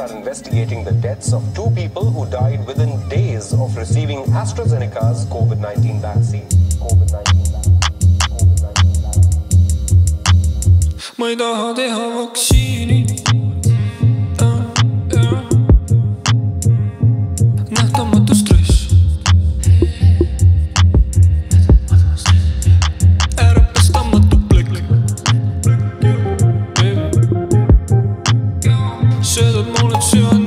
are investigating the deaths of two people who died within days of receiving AstraZeneca's COVID-19 vaccine. COVID-19 vaccine. Should have soon